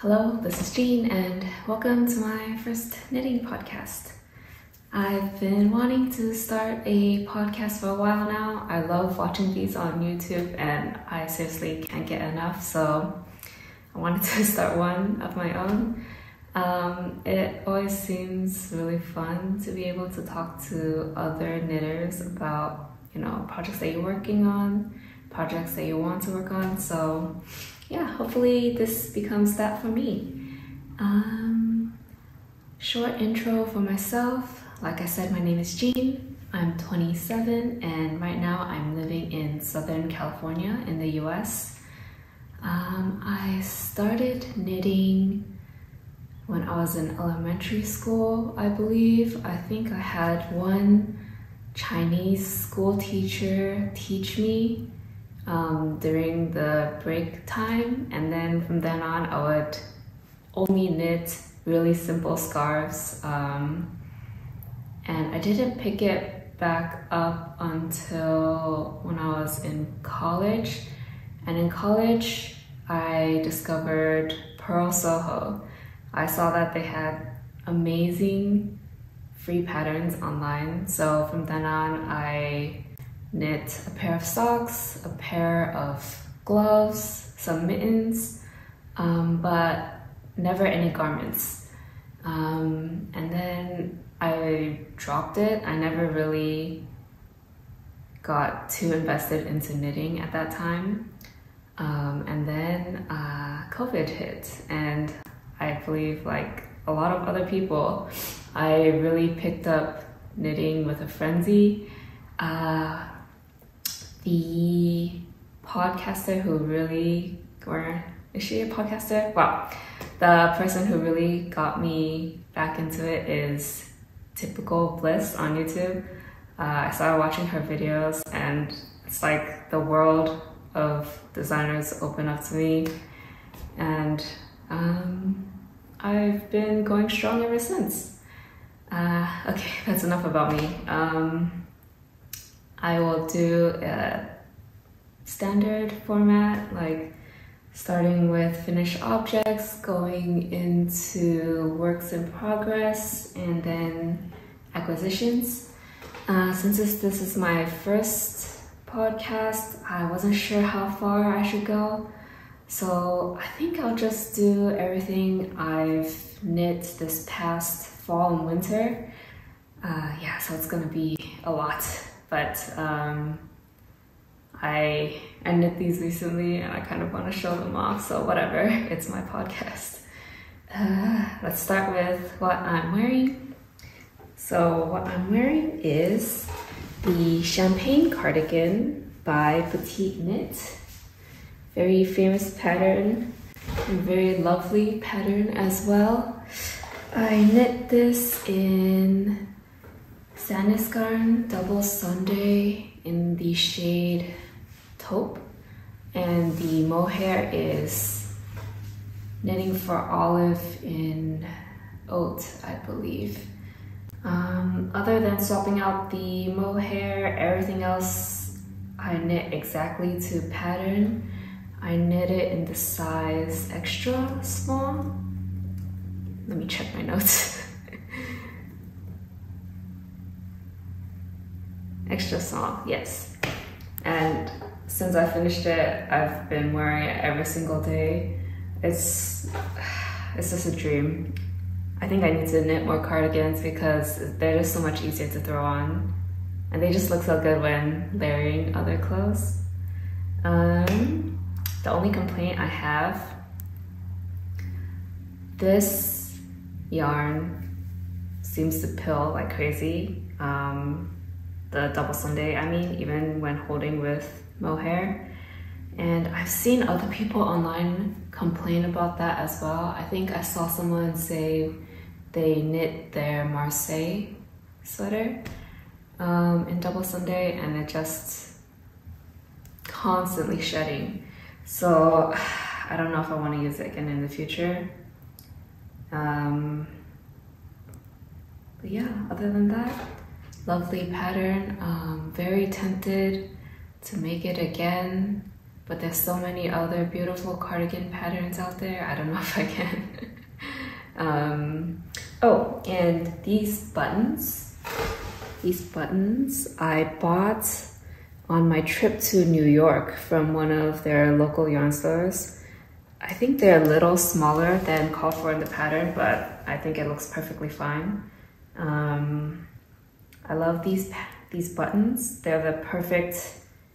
Hello, this is Jean, and welcome to my first knitting podcast. I've been wanting to start a podcast for a while now. I love watching these on YouTube, and I seriously can't get enough, so I wanted to start one of my own. Um, it always seems really fun to be able to talk to other knitters about, you know, projects that you're working on, projects that you want to work on. So, yeah, hopefully this becomes that for me. Um, short intro for myself. Like I said, my name is Jean. I'm 27 and right now I'm living in Southern California in the US. Um, I started knitting when I was in elementary school, I believe. I think I had one Chinese school teacher teach me um, during the break time, and then from then on, I would only knit really simple scarves. Um, and I didn't pick it back up until when I was in college. And in college, I discovered Purl Soho. I saw that they had amazing free patterns online. So from then on, I knit a pair of socks, a pair of gloves, some mittens, um, but never any garments. Um, and then I dropped it. I never really got too invested into knitting at that time. Um, and then uh, COVID hit, and I believe, like a lot of other people, I really picked up knitting with a frenzy. Uh, the podcaster who really, or is she a podcaster? Well, the person who really got me back into it is Typical Bliss on YouTube. Uh, I started watching her videos, and it's like the world of designers open up to me, and um, I've been going strong ever since. Uh, okay, that's enough about me. Um, I will do a standard format, like starting with finished objects, going into works in progress, and then acquisitions. Uh, since this, this is my first podcast, I wasn't sure how far I should go. So I think I'll just do everything I've knit this past fall and winter. Uh, yeah, so it's gonna be a lot, but um, I, I knit these recently and I kind of want to show them off, so whatever, it's my podcast. Uh, let's start with what I'm wearing. So what I'm wearing is the Champagne Cardigan by Petiteknit. Very famous pattern and very lovely pattern as well. I knit this in Sandnes Garn Double Sunday in the shade taupe and the mohair is knitting for olive in oat I believe. Um, other than swapping out the mohair everything else I knit exactly to pattern. I knit it in the size extra small. Let me check my notes extra small yes and since I finished it, I've been wearing it every single day. It's it's just a dream. I think I need to knit more cardigans because they're just so much easier to throw on. And they just look so good when layering other clothes. Um, the only complaint I have, this yarn seems to pill like crazy. Um, the double Sunday, I mean, even when holding with mohair. And I've seen other people online complain about that as well. I think I saw someone say they knit their Marseille sweater um, in double Sunday and it just constantly shedding. So I don't know if I want to use it again in the future. Um, but yeah, other than that, lovely pattern. Um, very tempted to make it again, but there's so many other beautiful cardigan patterns out there. I don't know if I can. um, oh, and these buttons, these buttons I bought on my trip to New York from one of their local yarn stores. I think they're a little smaller than called for in the pattern, but I think it looks perfectly fine. Um, I love these these buttons. They're the perfect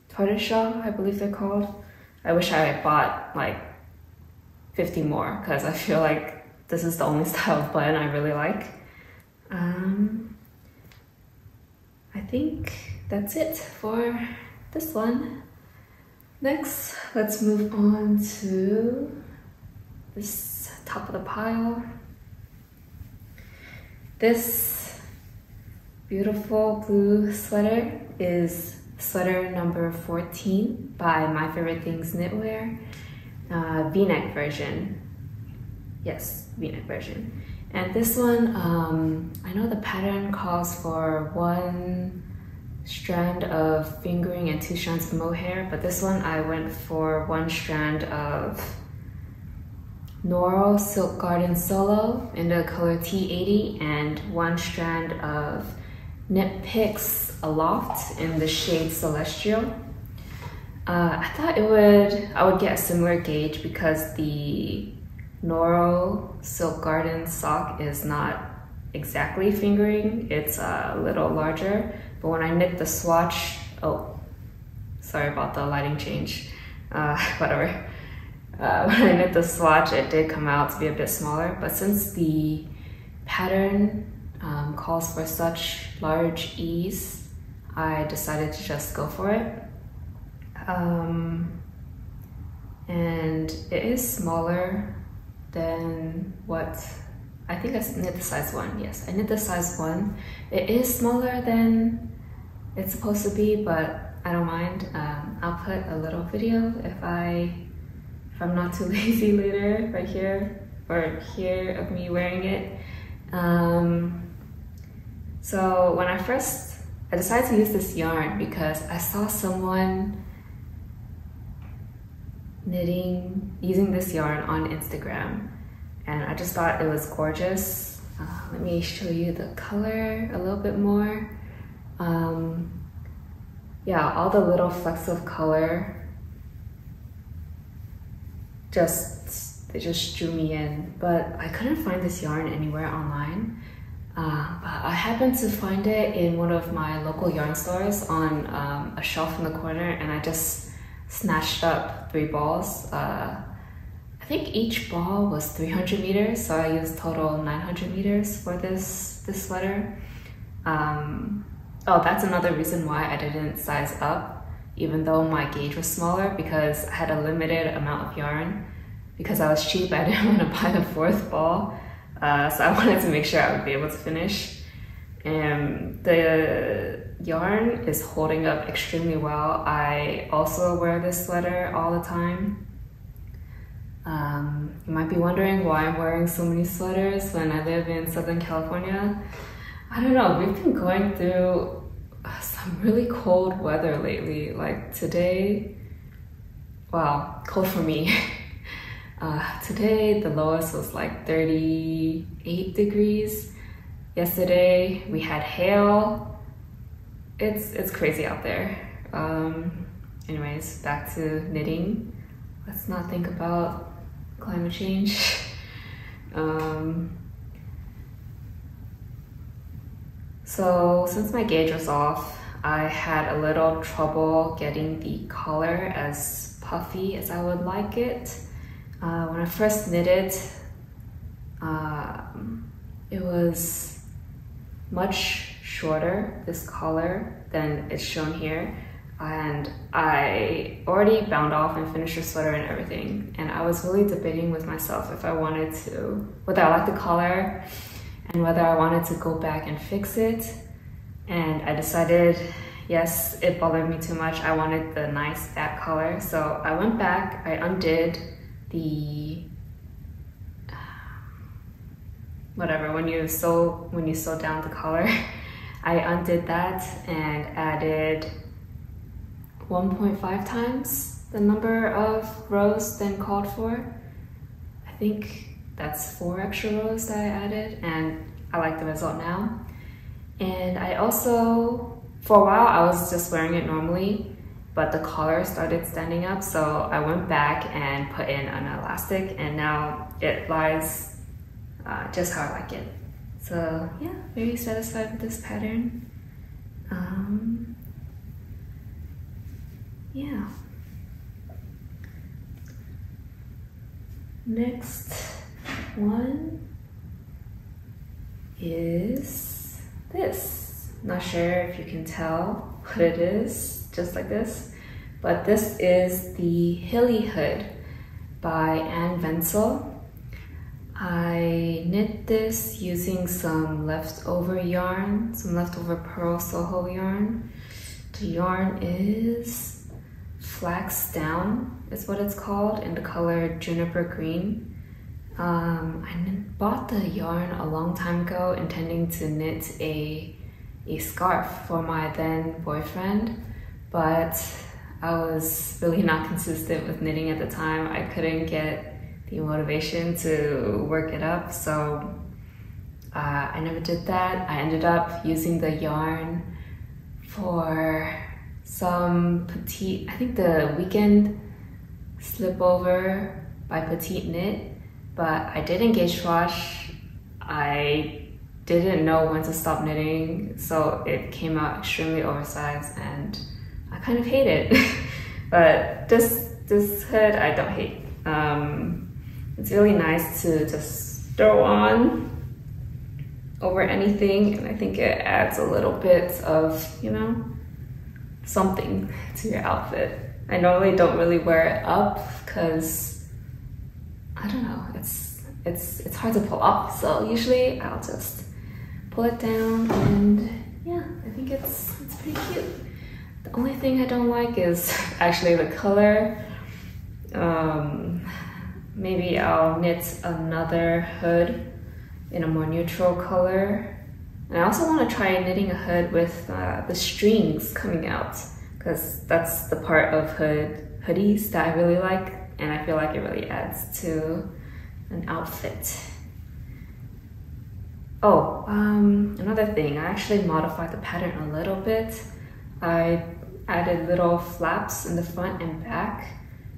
tortoiseshell, I believe they're called. I wish I had bought like 50 more because I feel like this is the only style of button I really like. Um, I think that's it for this one. Next, let's move on to this top of the pile. This beautiful blue sweater is sweater number 14 by My Favorite Things Knitwear, uh, v-neck version. Yes, v-neck version. And this one, um, I know the pattern calls for one strand of fingering and two strands of mohair, but this one I went for one strand of Noro Silk Garden Solo in the color T80 and one strand of Knit Picks Aloft in the shade Celestial. Uh, I thought it would, I would get a similar gauge because the Noro Silk Garden sock is not exactly fingering, it's a little larger. But when I knit the swatch, oh, sorry about the lighting change, uh, whatever. Uh, when I knit the swatch, it did come out to be a bit smaller, but since the pattern um, calls for such large ease, I decided to just go for it. Um, and it is smaller than what I think I knit the size one. Yes, I knit the size one. It is smaller than it's supposed to be, but I don't mind. Um, I'll put a little video if I if I'm not too lazy later, right here or here of me wearing it. Um, so when I first, I decided to use this yarn because I saw someone knitting, using this yarn on Instagram and I just thought it was gorgeous. Uh, let me show you the color a little bit more. Um, yeah, all the little flecks of color just, they just drew me in. But I couldn't find this yarn anywhere online. Uh, I happened to find it in one of my local yarn stores on um, a shelf in the corner and I just snatched up three balls. Uh, I think each ball was 300 meters, so I used total 900 meters for this, this sweater. Um, oh, that's another reason why I didn't size up, even though my gauge was smaller, because I had a limited amount of yarn. Because I was cheap, I didn't want to buy the fourth ball, uh, so I wanted to make sure I would be able to finish. And the yarn is holding up extremely well. I also wear this sweater all the time um, you might be wondering why I'm wearing so many sweaters when I live in Southern California. I don't know, we've been going through some really cold weather lately. Like today, wow, cold for me. Uh, today, the lowest was like 38 degrees. Yesterday, we had hail. It's, it's crazy out there. Um, anyways, back to knitting. Let's not think about climate change. um, so since my gauge was off, I had a little trouble getting the collar as puffy as I would like it. Uh, when I first knitted, uh, it was much shorter, this collar, than it's shown here and I already bound off and finished the sweater and everything. And I was really debating with myself if I wanted to, whether I liked the color and whether I wanted to go back and fix it. And I decided, yes, it bothered me too much. I wanted the nice back color. So I went back, I undid the, uh, whatever, when you sew, when you sew down the collar, I undid that and added 1.5 times the number of rows than called for. I think that's four extra rows that I added and I like the result now. And I also, for a while, I was just wearing it normally, but the collar started standing up. So I went back and put in an elastic and now it lies uh, just how I like it. So yeah, very satisfied with this pattern. Um, yeah. Next one is this. Not sure if you can tell what it is, just like this, but this is the Hilly Hood by Anne Ventzel. I knit this using some leftover yarn, some leftover Purl Soho yarn. The yarn is Flax Down is what it's called in the color Juniper Green. Um, I bought the yarn a long time ago intending to knit a, a scarf for my then boyfriend, but I was really not consistent with knitting at the time. I couldn't get the motivation to work it up. So uh, I never did that. I ended up using the yarn for some petite, I think the weekend slipover by Petiteknit, but I did gauge wash. I didn't know when to stop knitting, so it came out extremely oversized and kind of hate it. but this, this hood I don't hate. Um, it's really nice to just throw on over anything and I think it adds a little bit of, you know, something to your outfit. I normally don't really wear it up because I don't know, it's it's it's hard to pull off. So usually I'll just pull it down and yeah, I think it's it's pretty cute. Only thing I don't like is actually the color. Um, Maybe I'll knit another hood in a more neutral color. And I also want to try knitting a hood with uh, the strings coming out because that's the part of hood hoodies that I really like and I feel like it really adds to an outfit. Oh, um, another thing, I actually modified the pattern a little bit. I added little flaps in the front and back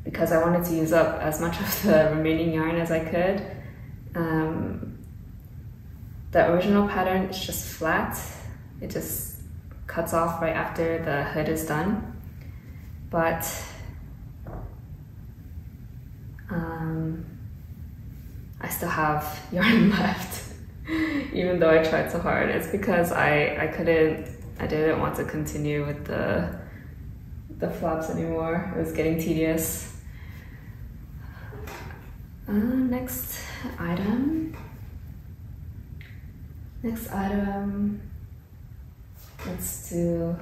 because I wanted to use up as much of the remaining yarn as I could. Um, the original pattern is just flat. It just cuts off right after the hood is done. But um, I still have yarn left, even though I tried so hard. It's because I, I couldn't, I didn't want to continue with the, the flaps anymore. It was getting tedious. Uh, next item. Next item. Let's do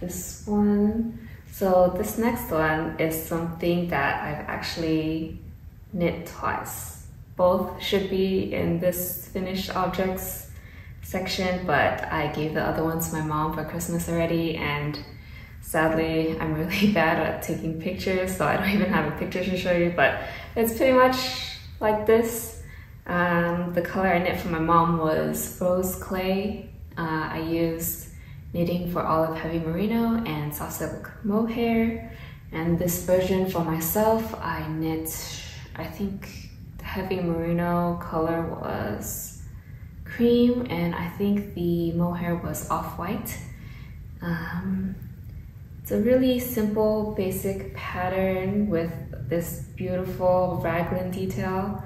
this one. So this next one is something that I've actually knit twice. Both should be in this finished objects section, but I gave the other one to my mom for Christmas already and Sadly, I'm really bad at taking pictures, so I don't even have a picture to show you, but it's pretty much like this. Um, the color I knit for my mom was rose clay. Uh, I used knitting for olive heavy merino and soft silk mohair. And this version for myself, I knit, I think the heavy merino color was cream and I think the mohair was off-white. Um, it's a really simple, basic pattern with this beautiful raglan detail.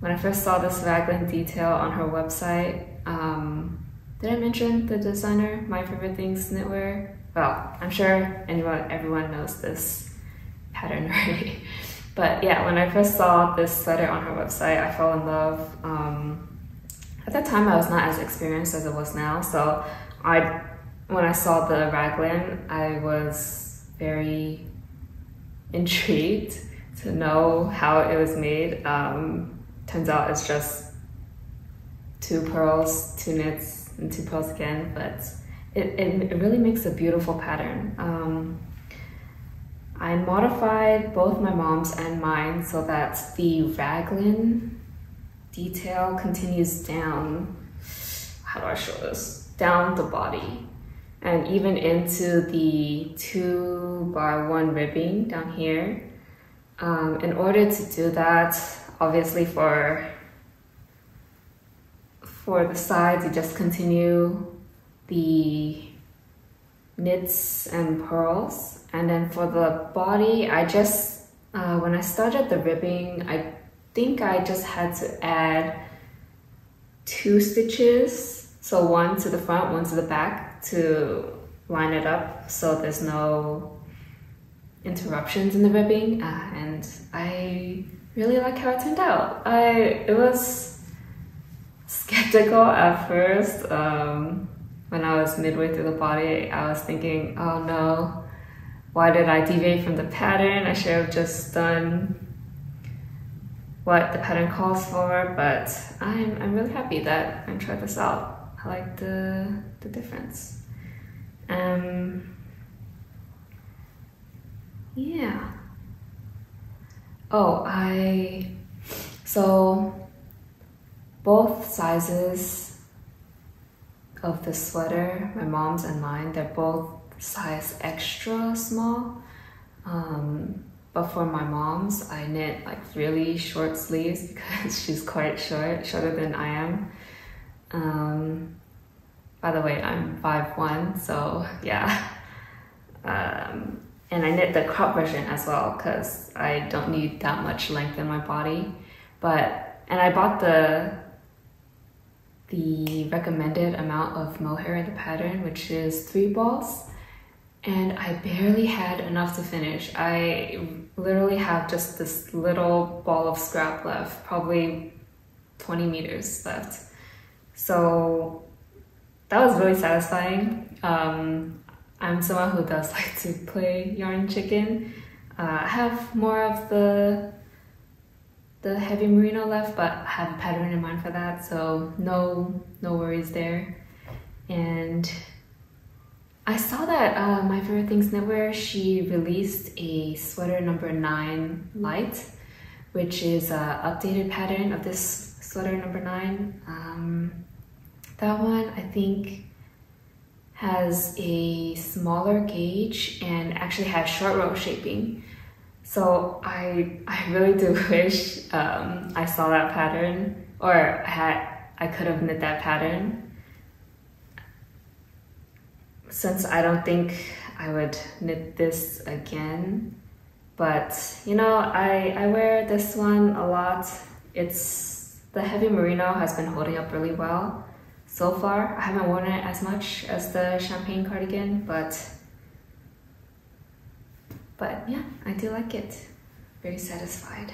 When I first saw this raglan detail on her website, um, did I mention the designer, My Favorite Things Knitwear? Well, I'm sure anyone, everyone knows this pattern already. but yeah, when I first saw this sweater on her website, I fell in love. Um, at that time, I was not as experienced as I was now, so I when I saw the raglan, I was very intrigued to know how it was made. Um, turns out it's just two purls, two knits, and two purls again, but it, it, really makes a beautiful pattern. Um, I modified both my mom's and mine so that the raglan detail continues down, how do I show this? Down the body and even into the two by one ribbing down here. Um, in order to do that, obviously for for the sides, you just continue the knits and purls. And then for the body, I just, uh, when I started the ribbing, I think I just had to add two stitches. So one to the front, one to the back to line it up so there's no interruptions in the ribbing. Uh, and I really like how it turned out. I, it was skeptical at first. Um, when I was midway through the body, I was thinking, oh no, why did I deviate from the pattern? I should have just done what the pattern calls for, but I'm, I'm really happy that I tried this out. I like the, the difference. Um, yeah. Oh, I, so both sizes of the sweater, my mom's and mine, they're both size extra small. Um, but for my mom's, I knit like really short sleeves because she's quite short, shorter than I am. Um, by the way, I'm 5'1", so yeah. Um, and I knit the crop version as well because I don't need that much length in my body. But, and I bought the the recommended amount of mohair in the pattern, which is three balls and I barely had enough to finish. I literally have just this little ball of scrap left, probably 20 meters left. So that was really satisfying. Um, I'm someone who does like to play yarn chicken. Uh, I have more of the the heavy merino left, but I have a pattern in mind for that, so no no worries there. And I saw that uh, My Favorite Things Knitwear, she released a sweater number 9 light, which is an updated pattern of this sweater number 9. Um, that one, I think, has a smaller gauge and actually has short row shaping. So I, I really do wish um, I saw that pattern or had I could have knit that pattern since I don't think I would knit this again, but you know, I, I wear this one a lot. It's the heavy merino has been holding up really well so far. I haven't worn it as much as the champagne cardigan, but but yeah, I do like it. Very satisfied.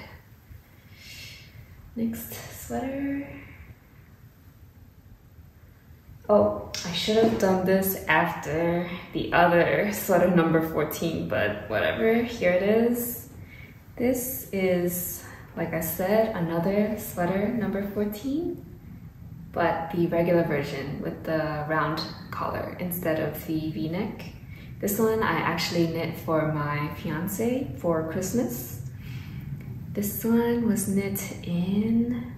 Next sweater. Oh, I should have done this after the other sweater number 14, but whatever, here it is. This is, like I said, another sweater number 14, but the regular version with the round collar instead of the v-neck. This one I actually knit for my fiance for Christmas. This one was knit in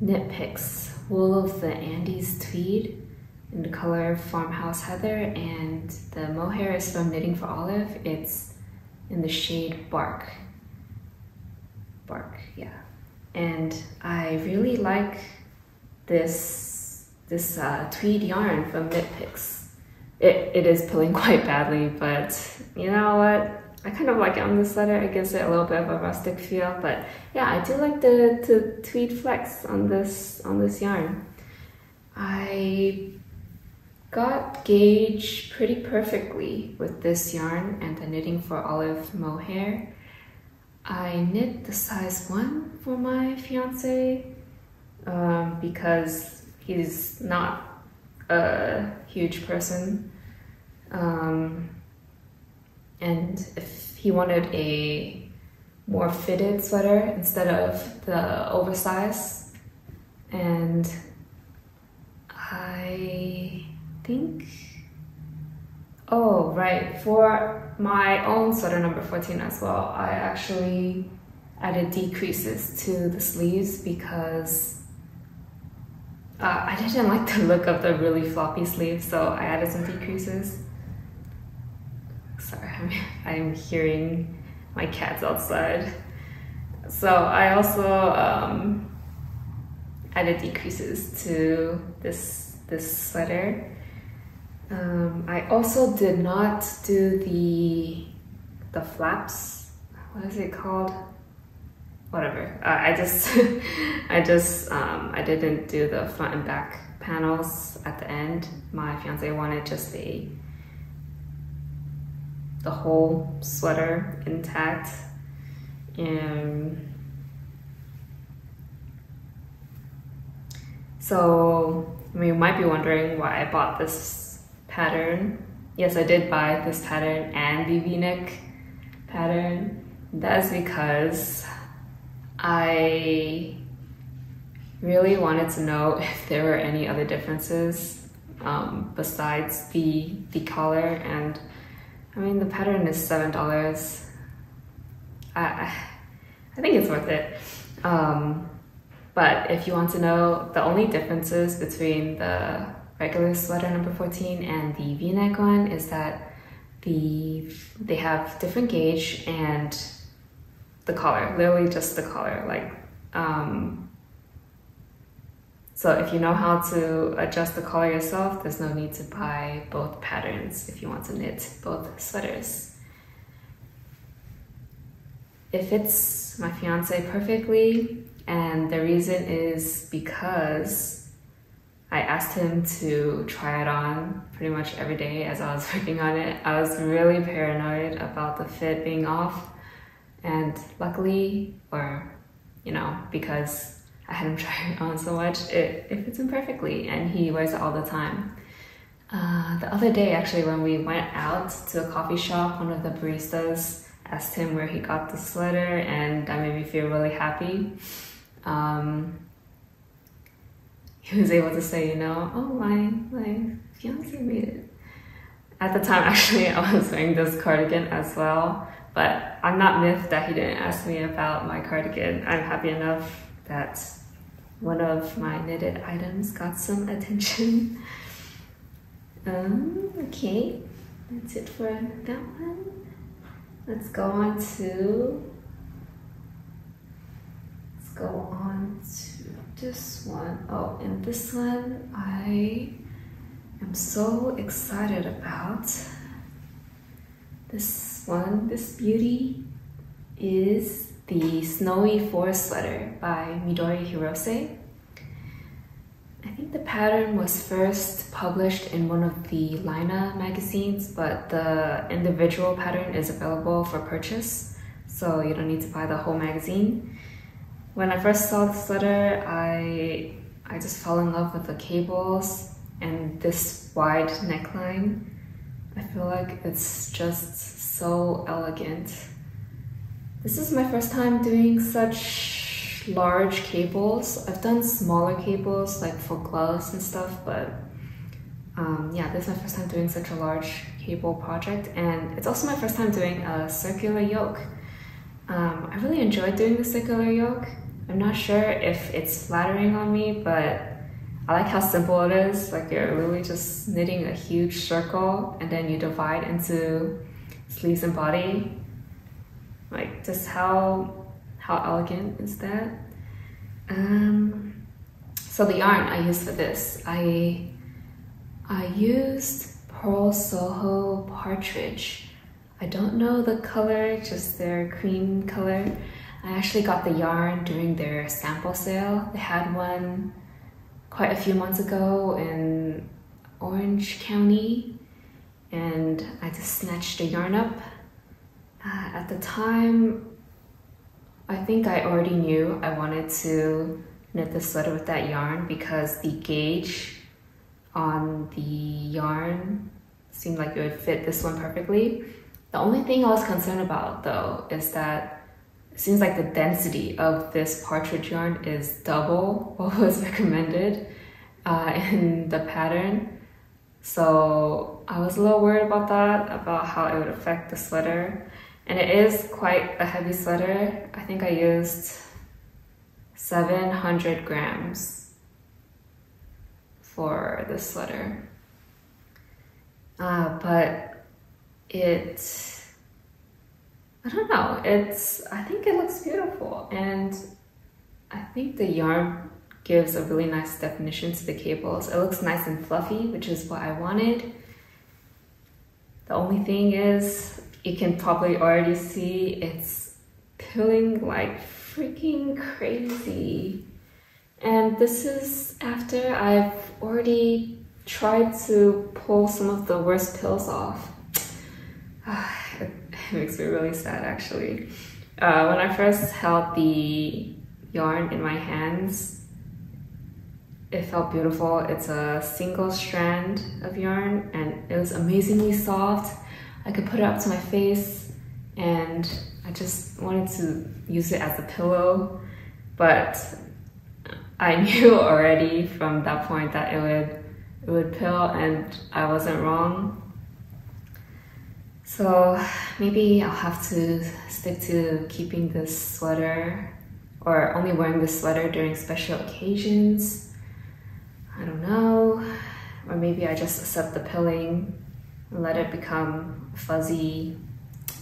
Knit Picks wool of the Andes tweed in the color Farmhouse Heather and the mohair is from Knitting for Olive. It's in the shade Bark. Bark, yeah. And I really like this, this uh, tweed yarn from Knit Picks. It, it is pulling quite badly, but you know what? I kind of like it on this letter. It gives it a little bit of a rustic feel, but yeah, I do like the, the tweed flecks on this on this yarn. I got gauge pretty perfectly with this yarn and the knitting for olive mohair. I knit the size one for my fiance um, because he's not a huge person. Um, and if he wanted a more fitted sweater instead of the oversize and I think Oh, right. For my own sweater number 14 as well, I actually added decreases to the sleeves because uh, I didn't like the look of the really floppy sleeves, so I added some decreases. Sorry, I'm, I'm hearing my cats outside. So I also um, added decreases to this this sweater. Um, I also did not do the the flaps. What is it called? Whatever. Uh, I just I just um, I didn't do the front and back panels at the end. My fiance wanted just a the whole sweater intact and so I mean, you might be wondering why I bought this pattern. Yes, I did buy this pattern and the v-neck pattern. That's because I really wanted to know if there were any other differences um, besides the, the color and I mean the pattern is seven dollars I, I think it's worth it. Um, but if you want to know the only differences between the regular sweater number 14 and the v-neck one is that the they have different gauge and the collar, literally just the collar. Like, um, so if you know how to adjust the collar yourself, there's no need to buy both patterns if you want to knit both sweaters it fits my fiance perfectly. And the reason is because I asked him to try it on pretty much every day as I was working on it. I was really paranoid about the fit being off. And luckily, or, you know, because I had him try it on so much, it, it fits him perfectly and he wears it all the time. Uh, the other day, actually, when we went out to a coffee shop, one of the baristas asked him where he got the sweater, and that made me feel really happy. Um, he was able to say, you know, oh, my, my fiance made it. At the time, actually, I was wearing this cardigan as well, but I'm not miffed that he didn't ask me about my cardigan. I'm happy enough that one of my knitted items got some attention. Um, okay, that's it for that one. Let's go on to, let's go on to this one. Oh, and this one I am so excited about. This one, this beauty is the Snowy Forest Sweater by Midori Hirose. I think the pattern was first published in one of the Lina magazines, but the individual pattern is available for purchase, so you don't need to buy the whole magazine. When I first saw the sweater, I, I just fell in love with the cables and this wide neckline. I feel like it's just so elegant. This is my first time doing such large cables. I've done smaller cables like for gloves and stuff, but um, yeah, this is my first time doing such a large cable project and it's also my first time doing a circular yoke. Um, I really enjoyed doing the circular yoke. I'm not sure if it's flattering on me, but I like how simple it is. Like you're really just knitting a huge circle and then you divide into sleeves and body. Like just how how elegant is that? Um, so the yarn I used for this, I, I used Purl Soho Partridge. I don't know the color, just their cream color. I actually got the yarn during their sample sale. They had one quite a few months ago in Orange County and I just snatched the yarn up. Uh, at the time, I think I already knew I wanted to knit the sweater with that yarn because the gauge on the yarn seemed like it would fit this one perfectly. The only thing I was concerned about though is that seems like the density of this partridge yarn is double what was recommended uh, in the pattern. So I was a little worried about that, about how it would affect the sweater. And it is quite a heavy sweater. I think I used 700 grams for this sweater. Uh, but it, I don't know, it's, I think it looks beautiful. And I think the yarn gives a really nice definition to the cables. It looks nice and fluffy, which is what I wanted. The only thing is, you can probably already see it's pilling like freaking crazy. And this is after I've already tried to pull some of the worst pills off. it makes me really sad actually. Uh, when I first held the yarn in my hands, it felt beautiful. It's a single strand of yarn and it was amazingly soft. I could put it up to my face and I just wanted to use it as a pillow, but I knew already from that point that it would it would pill and I wasn't wrong. So maybe I'll have to stick to keeping this sweater or only wearing this sweater during special occasions. I don't know. Or maybe I just accept the pilling and let it become fuzzy,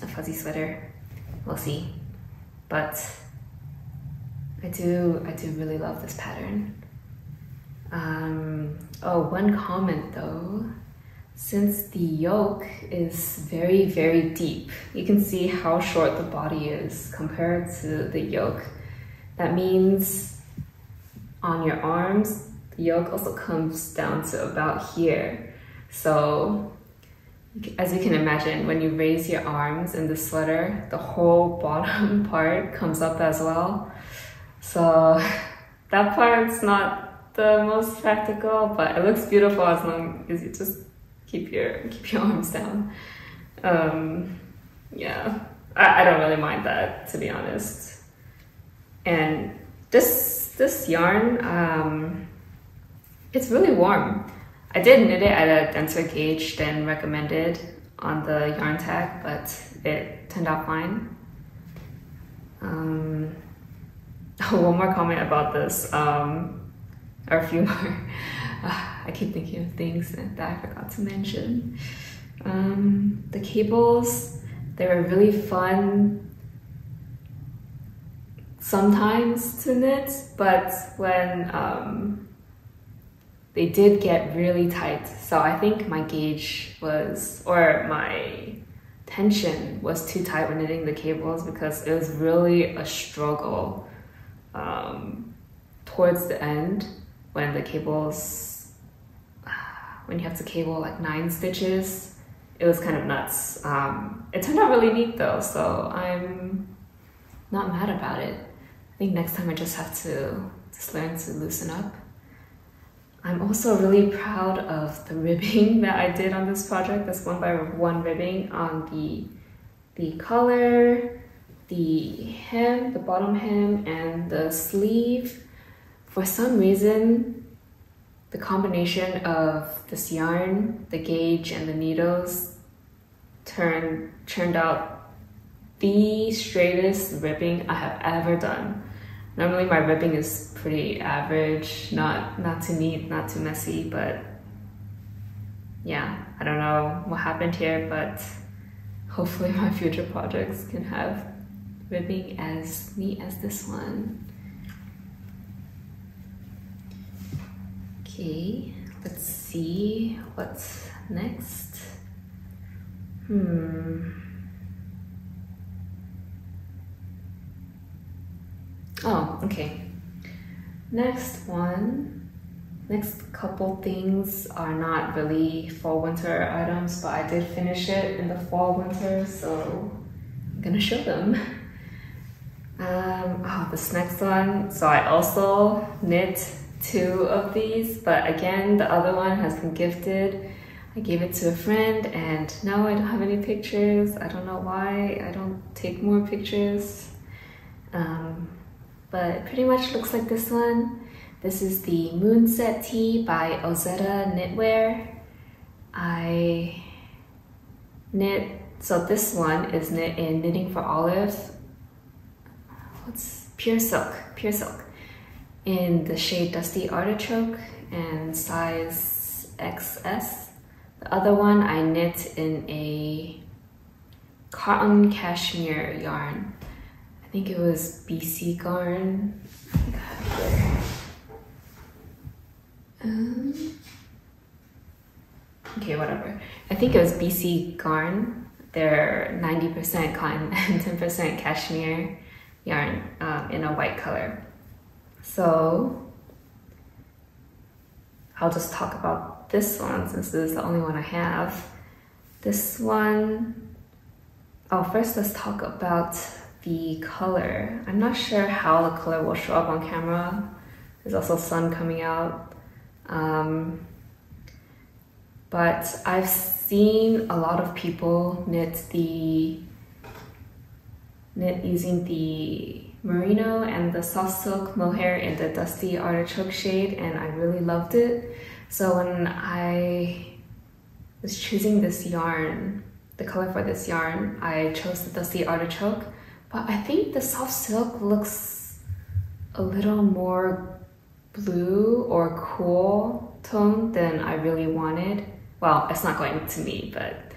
a fuzzy sweater. We'll see. But I do, I do really love this pattern. Um, oh, one comment though. Since the yoke is very, very deep, you can see how short the body is compared to the yoke. That means on your arms, the yoke also comes down to about here. So as you can imagine, when you raise your arms in the sweater, the whole bottom part comes up as well. So that part's not the most practical, but it looks beautiful as long as you just keep your keep your arms down. Um, yeah, I, I don't really mind that to be honest. And this this yarn, um, it's really warm. I did knit it at a denser gauge than recommended on the yarn tag, but it turned out fine. Um, one more comment about this, um, or a few more. I keep thinking of things that I forgot to mention. Um, the cables, they were really fun sometimes to knit, but when um, they did get really tight. So I think my gauge was, or my tension was too tight when knitting the cables because it was really a struggle um, towards the end when the cables, when you have to cable like nine stitches, it was kind of nuts. Um, it turned out really neat though, so I'm not mad about it. I think next time I just have to just learn to loosen up. I'm also really proud of the ribbing that I did on this project. That's one by one ribbing on the, the collar, the hem, the bottom hem, and the sleeve. For some reason, the combination of this yarn, the gauge, and the needles turned, turned out the straightest ribbing I have ever done. Normally my ribbing is pretty average, not, not too neat, not too messy, but yeah, I don't know what happened here, but hopefully my future projects can have ribbing as neat as this one. Okay, let's see what's next. Hmm. Oh, okay. Next one, next couple things are not really fall winter items, but I did finish it in the fall winter, so I'm gonna show them. Um, oh, this next one, so I also knit two of these, but again, the other one has been gifted. I gave it to a friend and now I don't have any pictures. I don't know why I don't take more pictures. Um, but pretty much looks like this one. This is the Moonset Tee by Ozetta Knitwear. I knit, so this one is knit in Knitting for Olive. What's Pure Silk, Pure Silk in the shade Dusty Artichoke and size XS. The other one I knit in a cotton cashmere yarn. I think it was BC Garn. Um, okay, whatever. I think it was BC Garn. They're 90% cotton and 10% cashmere yarn um, in a white color. So I'll just talk about this one since this is the only one I have. This one, oh, first let's talk about the color. I'm not sure how the color will show up on camera. There's also sun coming out. Um, but I've seen a lot of people knit the knit using the merino and the soft silk mohair in the dusty artichoke shade and I really loved it. So when I was choosing this yarn, the color for this yarn, I chose the dusty artichoke, but I think the soft silk looks a little more blue or cool tone than I really wanted. Well, it's not going to me, but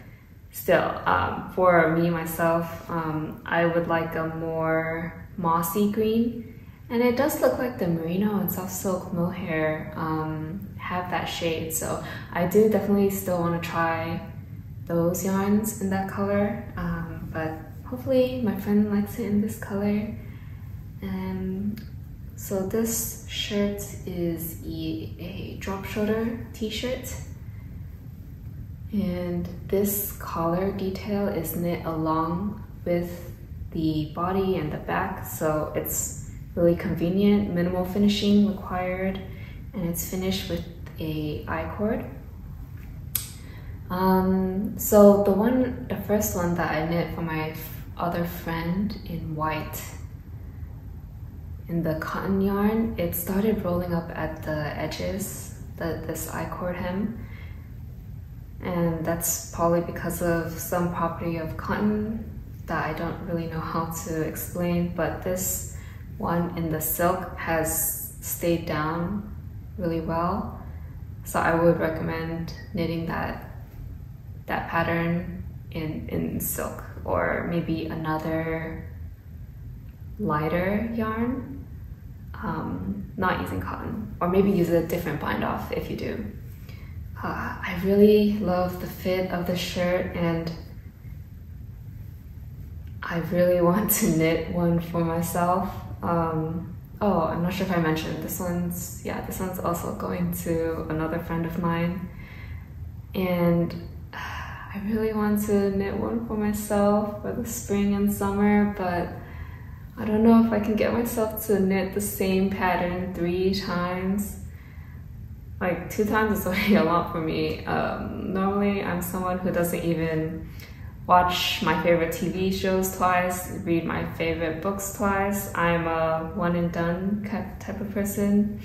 still, um, for me myself, um, I would like a more mossy green. And it does look like the merino and soft silk mohair um, have that shade. So I do definitely still want to try those yarns in that color. Um, but hopefully my friend likes it in this color. And so this shirt is a, a drop shoulder t-shirt. And this collar detail is knit along with the body and the back. So it's really convenient, minimal finishing required, and it's finished with a I-cord. Um, so the one, the first one that I knit for my other friend in white, in the cotton yarn, it started rolling up at the edges, the, this I-cord hem. And that's probably because of some property of cotton that I don't really know how to explain, but this one in the silk has stayed down really well. So I would recommend knitting that that pattern in, in silk or maybe another lighter yarn, um, not using cotton, or maybe use a different bind off if you do. Uh, I really love the fit of the shirt and I really want to knit one for myself. Um, oh, I'm not sure if I mentioned this one's, yeah, this one's also going to another friend of mine. And I really want to knit one for myself for the spring and summer, but I don't know if I can get myself to knit the same pattern three times. Like two times is already a lot for me. Um, normally I'm someone who doesn't even watch my favorite TV shows twice, read my favorite books twice. I'm a one and done type of person.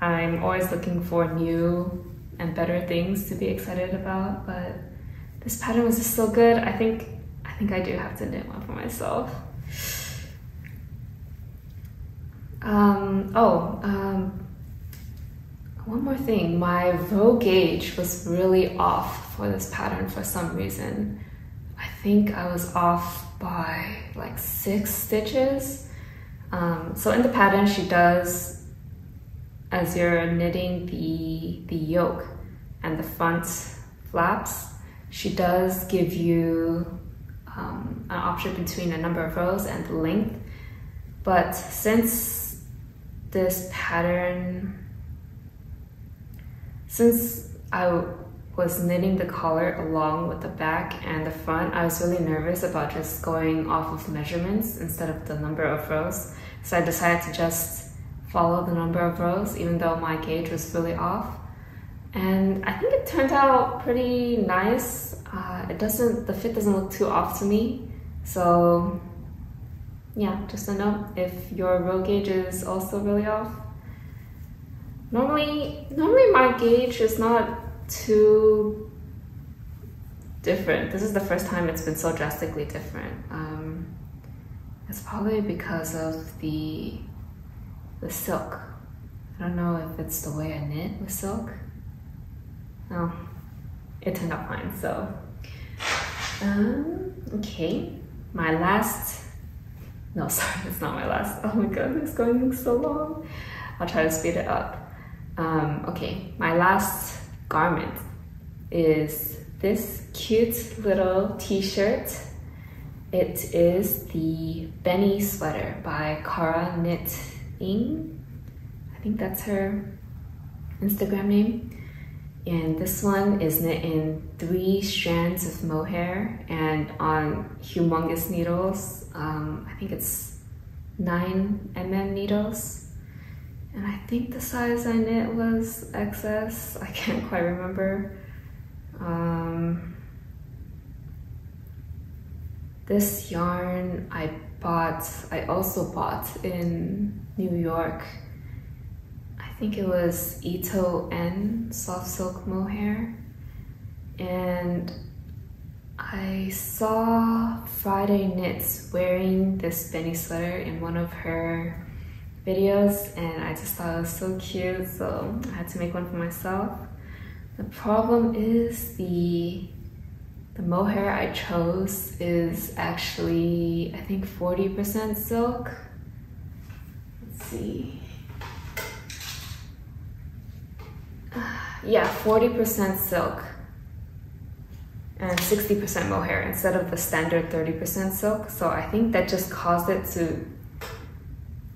I'm always looking for new and better things to be excited about, but this pattern was just so good. I think I think I do have to knit one for myself. Um, oh, um, one more thing. My row gauge was really off for this pattern for some reason. Think I was off by like six stitches. Um, so in the pattern, she does, as you're knitting the, the yoke and the front flaps, she does give you um, an option between a number of rows and the length. But since this pattern, since I was knitting the collar along with the back and the front, I was really nervous about just going off of measurements instead of the number of rows. So I decided to just follow the number of rows even though my gauge was really off. And I think it turned out pretty nice. Uh, it doesn't, the fit doesn't look too off to me. So yeah, just a note if your row gauge is also really off. Normally, normally my gauge is not too different. This is the first time it's been so drastically different. Um, it's probably because of the the silk. I don't know if it's the way I knit with silk. No, it turned out fine. So, um, okay, my last. No, sorry, it's not my last. Oh my god, it's going so long. I'll try to speed it up. Um, okay, my last garment is this cute little t-shirt. It is the Bennie sweater by Cara Knitting. I think that's her Instagram name. And this one is knit in three strands of mohair and on humongous needles. Um, I think it's 9 mm needles. And I think the size I knit was XS. I can't quite remember. Um, this yarn I bought, I also bought in New York. I think it was Ito N soft silk mohair. And I saw Friday Knits wearing this Bennie sweater in one of her videos and I just thought it was so cute so I had to make one for myself. The problem is the the mohair I chose is actually, I think 40% silk. Let's see. yeah, 40% silk and 60% mohair instead of the standard 30% silk. So I think that just caused it to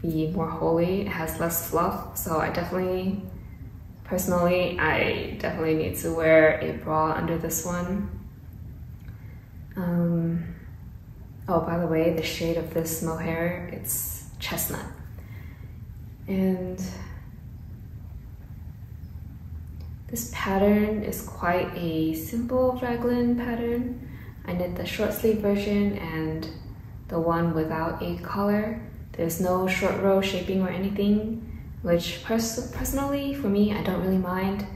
be more holy, It has less fluff. So I definitely Personally, I definitely need to wear a bra under this one. Um, oh, by the way, the shade of this mohair, it's chestnut. And this pattern is quite a simple raglan pattern. I knit the short sleeve version and the one without a collar. There's no short row shaping or anything which pers personally for me, I don't really mind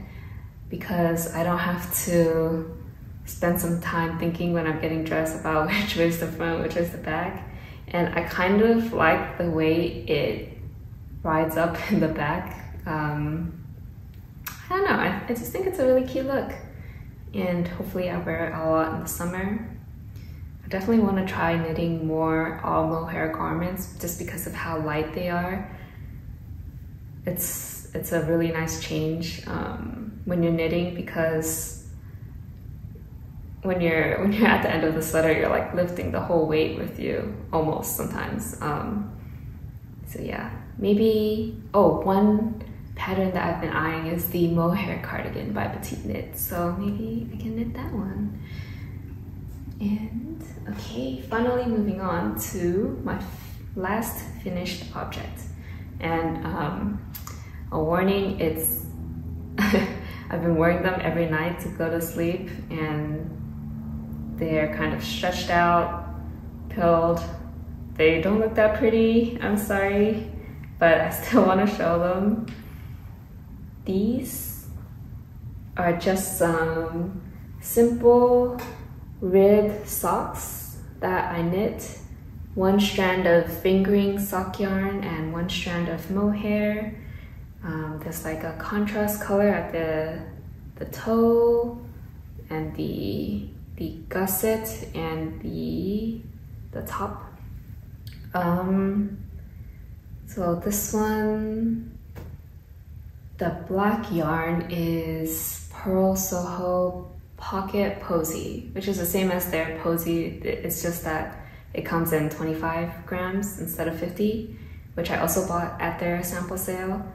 because I don't have to spend some time thinking when I'm getting dressed about which way is the front, which is the back. And I kind of like the way it rides up in the back. Um, I don't know, I, I just think it's a really cute look. And hopefully I wear it a lot in the summer. I definitely want to try knitting more all mohair garments just because of how light they are. It's it's a really nice change um, when you're knitting because when you're when you're at the end of the sweater you're like lifting the whole weight with you almost sometimes um, so yeah. Maybe oh one pattern that I've been eyeing is the mohair cardigan by Petiteknit so maybe I can knit that one. And okay finally moving on to my last finished object and um, a warning, it's I've been wearing them every night to go to sleep and they're kind of stretched out, pilled. They don't look that pretty, I'm sorry, but I still want to show them. These are just some simple rib socks that I knit one strand of fingering sock yarn and one strand of mohair. Um, there's like a contrast color at the the toe and the the gusset and the the top. Um, so this one, the black yarn is Purl Soho Pocket Posy, which is the same as their Posy. It's just that it comes in 25 grams instead of 50, which I also bought at their sample sale.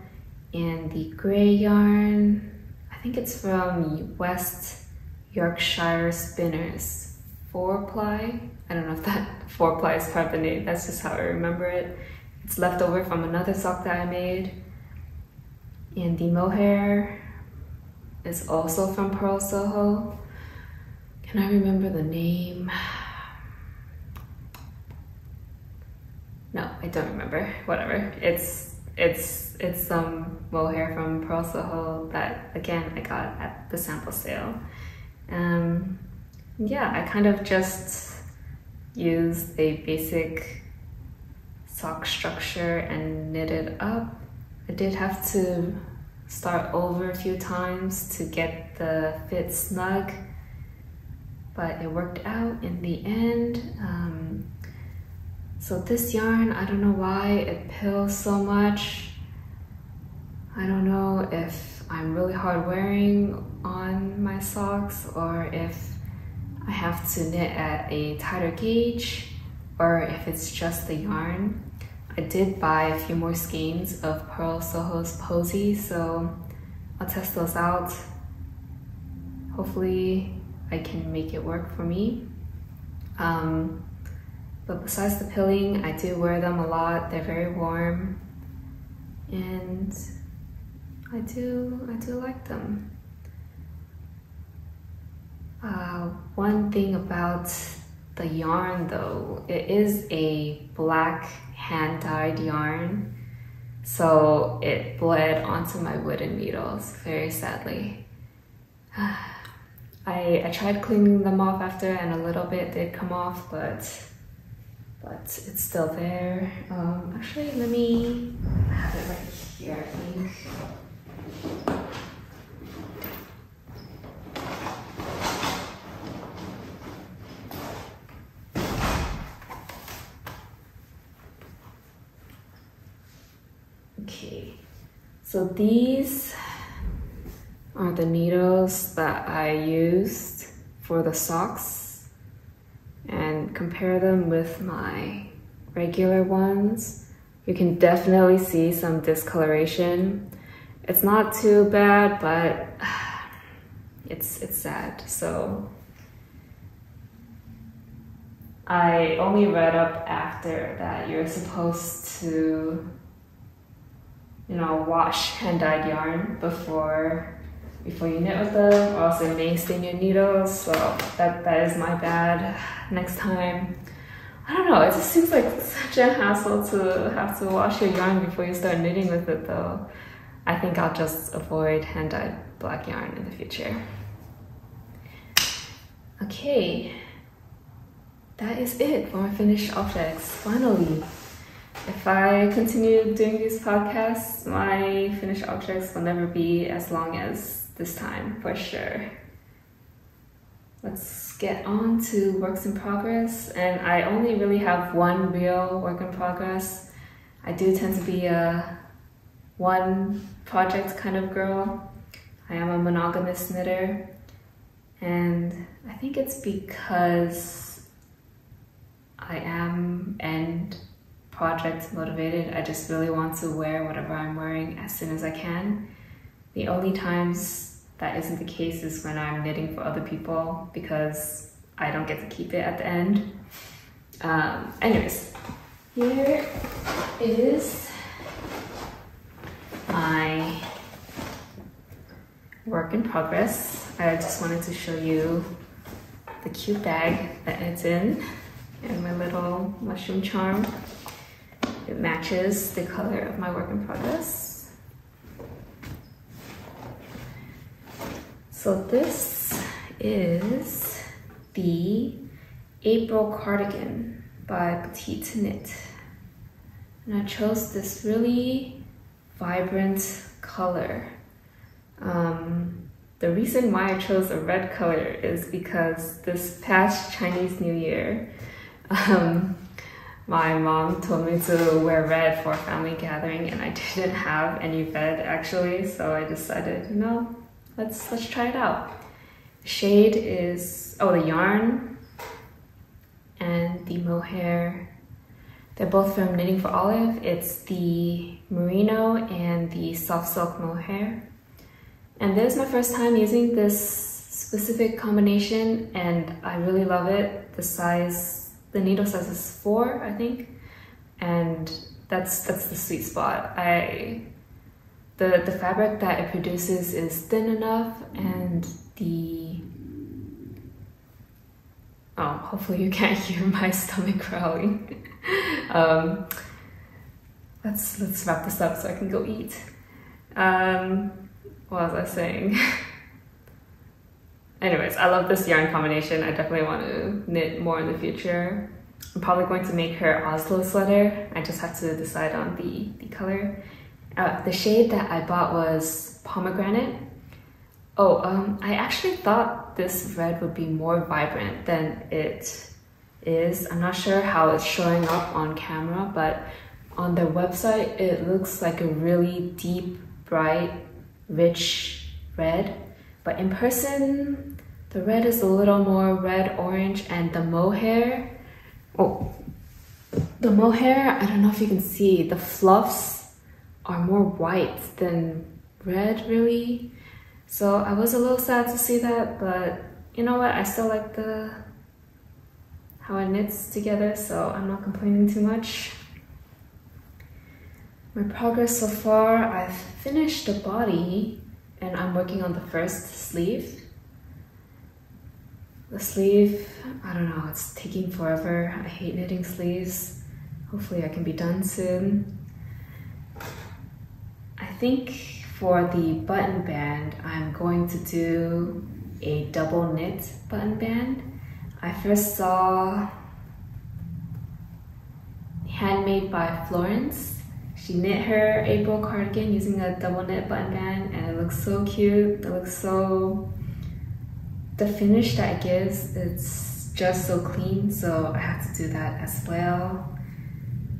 And the gray yarn, I think it's from West Yorkshire Spinners. Four ply? I don't know if that four ply is part of the name, that's just how I remember it. It's left over from another sock that I made. And the mohair is also from Purl Soho. Can I remember the name? No, I don't remember. Whatever. It's it's it's some mohair from Purl Soho that again I got at the sample sale. Um, yeah, I kind of just used a basic sock structure and knit it up. I did have to start over a few times to get the fit snug, but it worked out in the end. Um, so this yarn, I don't know why it pills so much. I don't know if I'm really hard wearing on my socks or if I have to knit at a tighter gauge or if it's just the yarn. I did buy a few more skeins of Purl Soho's Posy, so I'll test those out. Hopefully I can make it work for me. Um, but besides the pilling, I do wear them a lot. They're very warm and I do, I do like them. Uh, one thing about the yarn though, it is a black hand-dyed yarn. So it bled onto my wooden needles, very sadly. I, I tried cleaning them off after and a little bit did come off, but but it's still there. Um, actually, let me have it right here, I think. Okay, so these are the needles that I used for the socks and compare them with my regular ones. You can definitely see some discoloration. It's not too bad, but it's, it's sad. So I only read up after that you're supposed to you know, wash hand-dyed yarn before before you knit with them or else it may stain your needles. So that, that is my bad. Next time, I don't know, it just seems like such a hassle to have to wash your yarn before you start knitting with it though. I think I'll just avoid hand-dyed black yarn in the future. Okay, that is it for my finished objects, finally if I continue doing these podcasts, my finished objects will never be as long as this time, for sure. Let's get on to works in progress. And I only really have one real work in progress. I do tend to be a one project kind of girl. I am a monogamous knitter. And I think it's because I am and motivated. I just really want to wear whatever I'm wearing as soon as I can. The only times that isn't the case is when I'm knitting for other people because I don't get to keep it at the end. Um, anyways, here is my work in progress. I just wanted to show you the cute bag that it's in and my little mushroom charm. It matches the color of my work in progress. So this is the April cardigan by Petiteknit. And I chose this really vibrant color. Um, the reason why I chose a red color is because this past Chinese New Year, um, my mom told me to wear red for a family gathering and I didn't have any red actually so I decided you know let's let's try it out. The shade is oh the yarn and the mohair. They're both from Knitting for Olive. It's the merino and the soft silk mohair. And this is my first time using this specific combination and I really love it. The size the needle size is four, I think, and that's that's the sweet spot. I the the fabric that it produces is thin enough, and the oh, hopefully you can't hear my stomach growling. um, let's let's wrap this up so I can go eat. Um, what was I saying? anyways, I love this yarn combination. I definitely want to knit more in the future. I'm probably going to make her Oslo sweater. I just have to decide on the, the color. Uh, the shade that I bought was pomegranate. Oh, um, I actually thought this red would be more vibrant than it is. I'm not sure how it's showing up on camera, but on their website, it looks like a really deep, bright, rich red. But in person, the red is a little more red orange and the mohair, oh, the mohair, I don't know if you can see, the fluffs are more white than red really. So I was a little sad to see that, but you know what? I still like the how it knits together, so I'm not complaining too much. My progress so far, I've finished the body and I'm working on the first sleeve. The sleeve, I don't know, it's taking forever. I hate knitting sleeves. Hopefully I can be done soon. I think for the button band, I'm going to do a double knit button band. I first saw Handmade by Florence. She knit her April cardigan using a double knit button band and it looks so cute. It looks so the finish that it gives, it's just so clean, so I have to do that as well.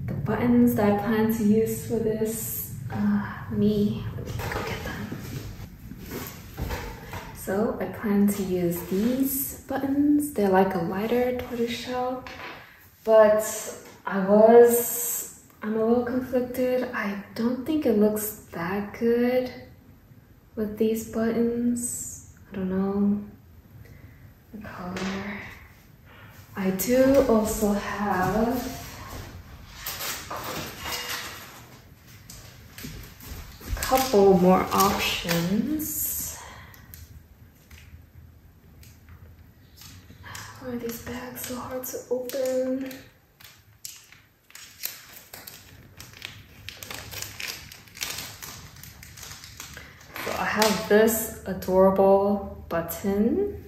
The buttons that I plan to use for this, uh, me, let me go get them. So I plan to use these buttons. They're like a lighter tortoiseshell, but I was, I'm a little conflicted. I don't think it looks that good with these buttons. I don't know color. I do also have a couple more options. Why are these bags so hard to open? So I have this adorable button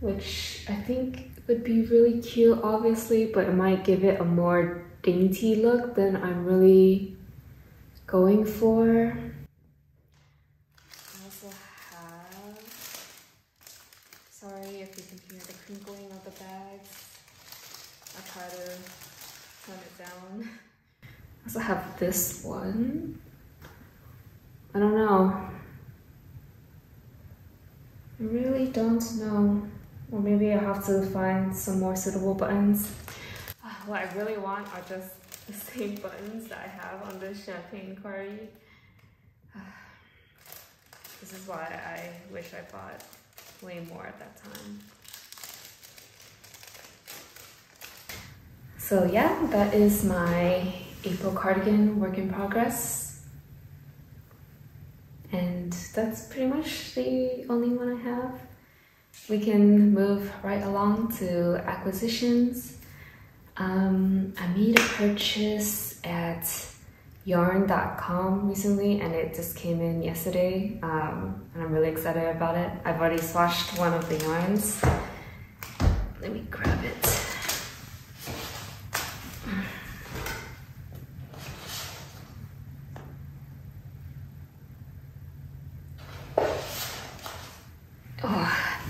which I think would be really cute, obviously, but it might give it a more dainty look than I'm really going for. I also have, sorry if you can hear the crinkling of the bags. I'll try to tone it down. I also have this one. I don't know. I really don't know. Or maybe I have to find some more suitable buttons. Ah, what I really want are just the same buttons that I have on this champagne cardi. This is why I wish I bought way more at that time. So yeah, that is my April cardigan work in progress. And that's pretty much the only one I have we can move right along to acquisitions. Um, I made a purchase at yarn.com recently and it just came in yesterday um, and I'm really excited about it. I've already swatched one of the yarns. Let me grab it.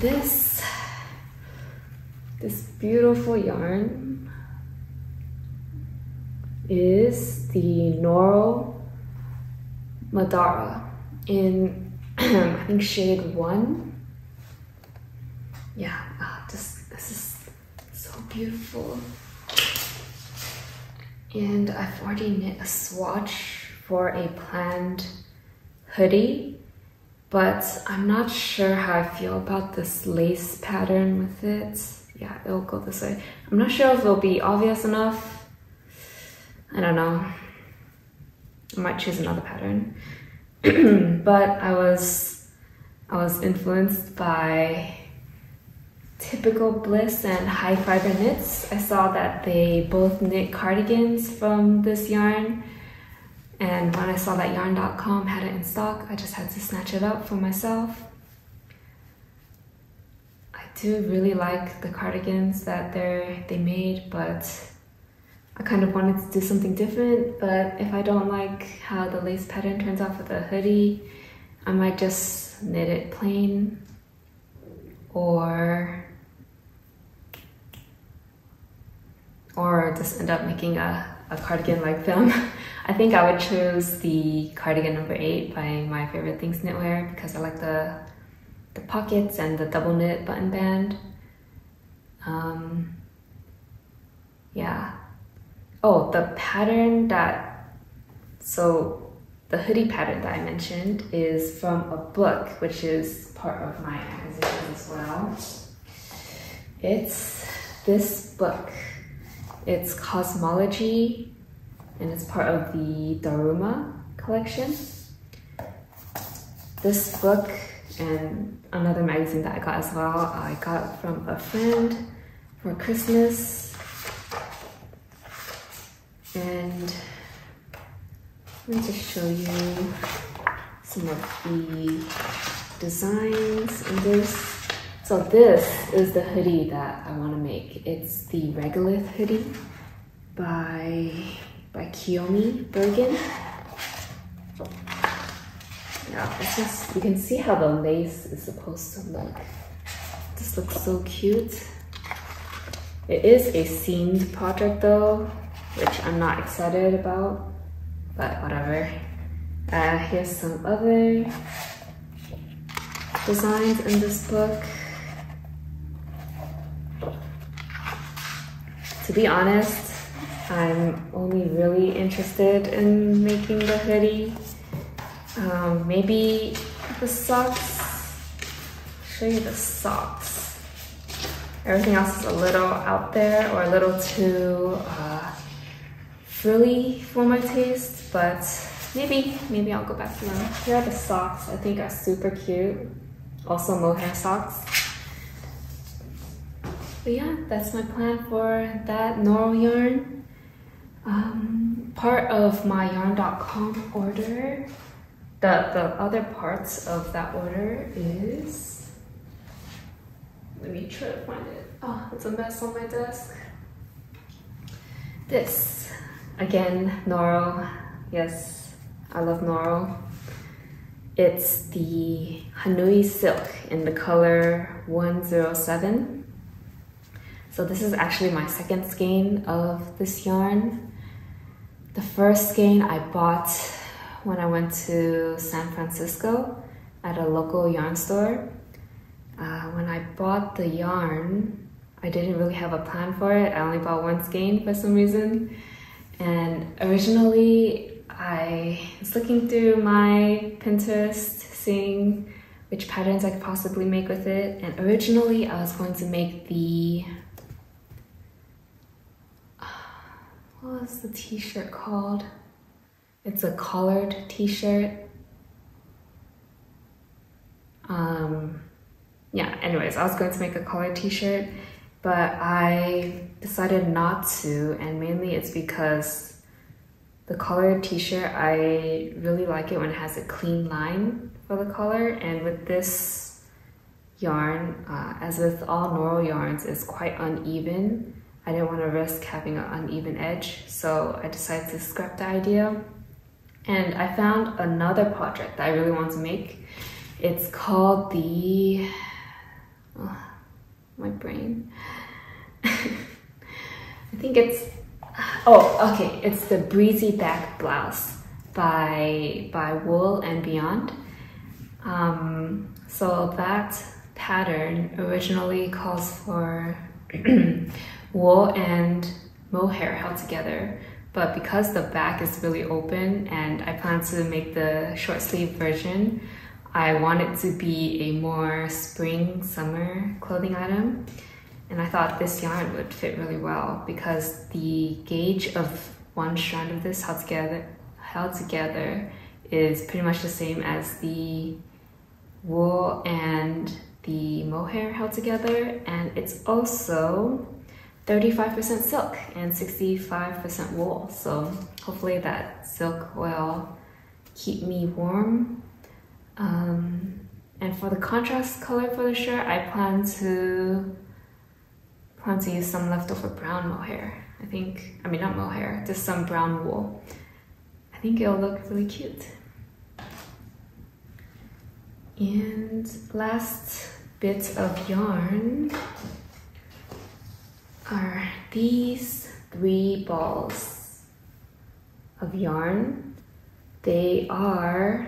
this this beautiful yarn is the Noro Madara in I think shade one. Yeah, oh, this this is so beautiful. And I've already knit a swatch for a planned hoodie but I'm not sure how I feel about this lace pattern with it. Yeah, it'll go this way. I'm not sure if it'll be obvious enough. I don't know. I might choose another pattern. but I was I was influenced by typical bliss and high fiber knits. I saw that they both knit cardigans from this yarn and when I saw that yarn.com had it in stock, I just had to snatch it up for myself. Do really like the cardigans that they they made, but I kind of wanted to do something different. But if I don't like how the lace pattern turns out for the hoodie, I might just knit it plain or or just end up making a, a cardigan like them. I think I would choose the cardigan number eight by My Favorite Things Knitwear because I like the the pockets and the double knit button band. Um, yeah. Oh, the pattern that, so the hoodie pattern that I mentioned is from a book, which is part of my acquisition as well. It's this book. It's Cosmology, and it's part of the Daruma collection. This book and another magazine that I got as well, I got from a friend for Christmas. And let me just show you some of the designs in this. So this is the hoodie that I want to make. It's the Regolith hoodie by, by Kiyomi Burgin. Yeah, it's just, you can see how the lace is supposed to look. This looks so cute. It is a seamed project though, which I'm not excited about, but whatever. Uh, here's some other designs in this book. To be honest, I'm only really interested in making the hoodie. Um, maybe the socks. Show you the socks. Everything else is a little out there or a little too uh, frilly for my taste, but maybe, maybe I'll go back to them. Here are the socks. I think are super cute. Also mohair socks. But yeah, that's my plan for that Noro yarn. Um, part of my yarn.com order, the, the other parts of that order is, let me try to find it. Oh, it's a mess on my desk. This, again, Noro. Yes, I love Noro. It's the Hanui Silk in the color 107. So this is actually my second skein of this yarn. The first skein I bought when I went to San Francisco at a local yarn store. Uh, when I bought the yarn, I didn't really have a plan for it. I only bought one skein for some reason. And originally, I was looking through my Pinterest, seeing which patterns I could possibly make with it. And originally, I was going to make the what was the t-shirt called? It's a collared t-shirt. Um, yeah, anyways, I was going to make a collared t-shirt, but I decided not to, and mainly it's because the collared t-shirt, I really like it when it has a clean line for the collar, and with this yarn, uh, as with all Noro yarns, it's quite uneven. I didn't want to risk having an uneven edge, so I decided to scrap the idea. And I found another project that I really want to make. It's called the, oh, my brain. I think it's, oh, okay, it's the Breezy Back Blouse by, by Wool and Beyond. Um, so that pattern originally calls for wool and mohair held together. But because the back is really open and I plan to make the short sleeve version, I want it to be a more spring summer clothing item. And I thought this yarn would fit really well because the gauge of one strand of this held together, held together is pretty much the same as the wool and the mohair held together. And it's also 35% silk and 65% wool. So hopefully that silk will keep me warm. Um, And for the contrast color for the shirt, I plan to plan to use some leftover brown mohair. I think, I mean not mohair, just some brown wool. I think it'll look really cute. And last bit of yarn are these three balls of yarn. They are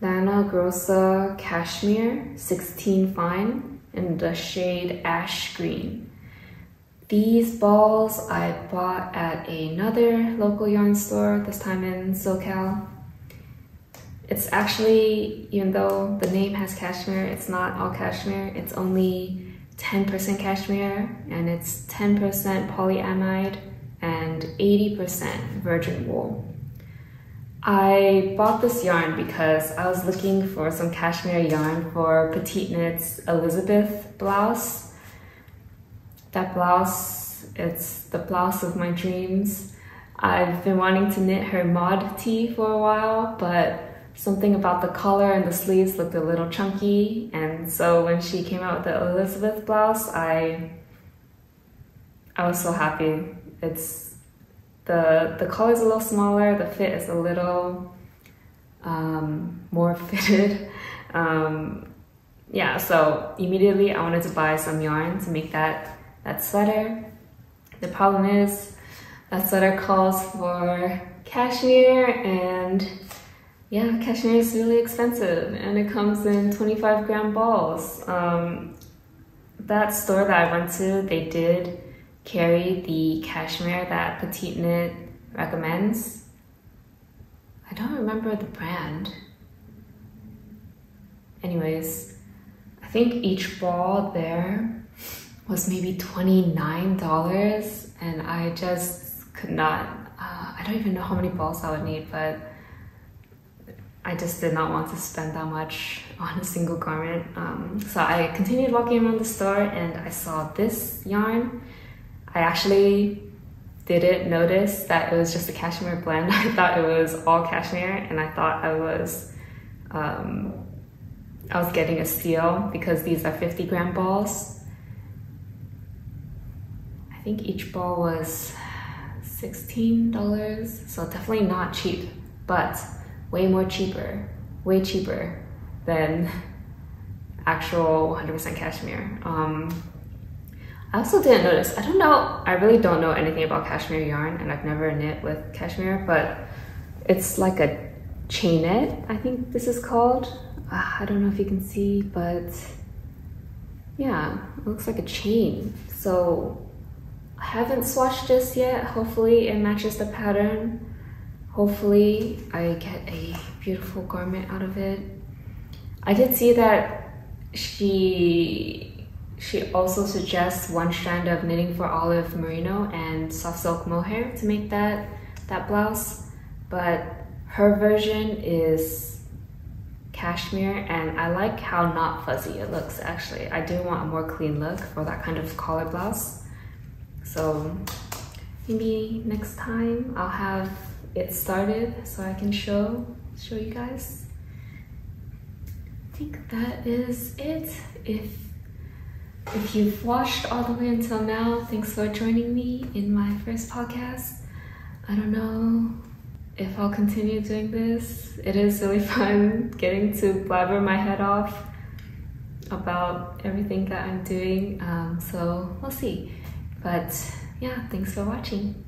Lana Grossa Cashmere 16 Fine in the shade Ash Green. These balls I bought at another local yarn store, this time in SoCal. It's actually, even though the name has cashmere, it's not all cashmere. It's only 10% cashmere and it's 10% polyamide and 80% virgin wool. I bought this yarn because I was looking for some cashmere yarn for Petiteknit's Elizabeth blouse. That blouse, it's the blouse of my dreams. I've been wanting to knit her mod tee for a while, but something about the collar and the sleeves looked a little chunky. And so when she came out with the Elizabeth blouse, I, I was so happy. It's the, the collar is a little smaller, the fit is a little um, more fitted. Um, yeah, so immediately I wanted to buy some yarn to make that, that sweater. The problem is that sweater calls for cashmere and yeah, cashmere is really expensive and it comes in 25 gram balls. Um, that store that I went to, they did carry the cashmere that Petiteknit recommends. I don't remember the brand. Anyways, I think each ball there was maybe $29 and I just could not, uh, I don't even know how many balls I would need, but I just did not want to spend that much on a single garment. Um, so I continued walking around the store and I saw this yarn. I actually didn't notice that it was just a cashmere blend. I thought it was all cashmere and I thought I was um, I was getting a steal because these are 50 gram balls. I think each ball was $16, so definitely not cheap, but way more cheaper, way cheaper than actual 100% cashmere. Um, I also didn't notice, I don't know, I really don't know anything about cashmere yarn and I've never knit with cashmere, but it's like a chainette, I think this is called. Uh, I don't know if you can see, but yeah, it looks like a chain. So I haven't swatched this yet. Hopefully it matches the pattern. Hopefully I get a beautiful garment out of it. I did see that she she also suggests one strand of knitting for olive merino and soft silk mohair to make that that blouse, but her version is cashmere and I like how not fuzzy it looks actually. I do want a more clean look for that kind of collar blouse. So maybe next time I'll have it started so I can show show you guys. I think that is it. If if you've watched all the way until now, thanks for joining me in my first podcast. I don't know if I'll continue doing this. It is really fun getting to blabber my head off about everything that I'm doing. Um, so we'll see. But yeah, thanks for watching.